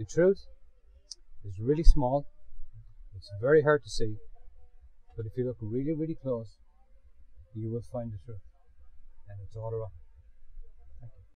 The truth is really small. It's very hard to see. But if you look really, really close, you will find the truth. And it's all around.